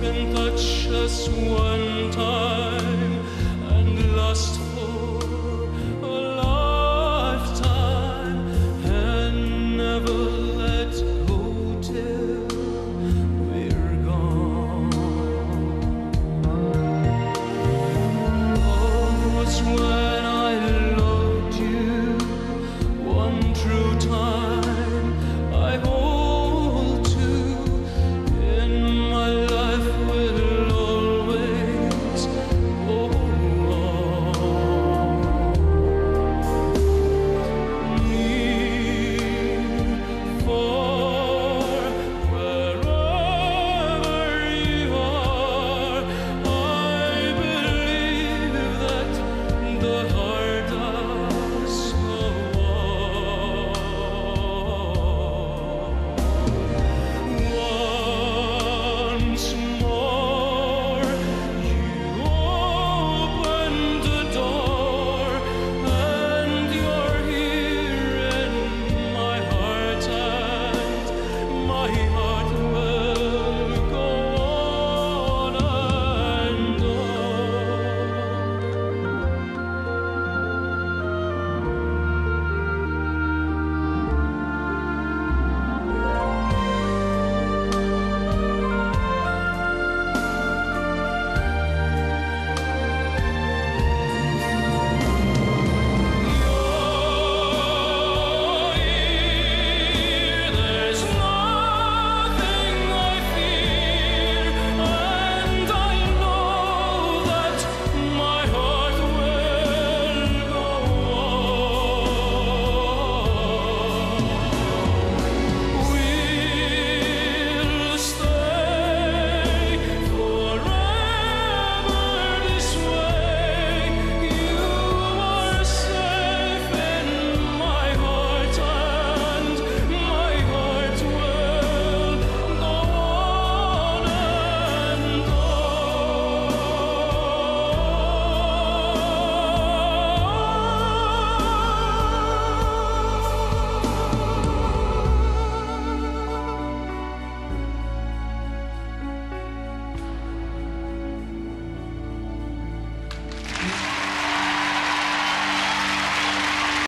can touch us one time.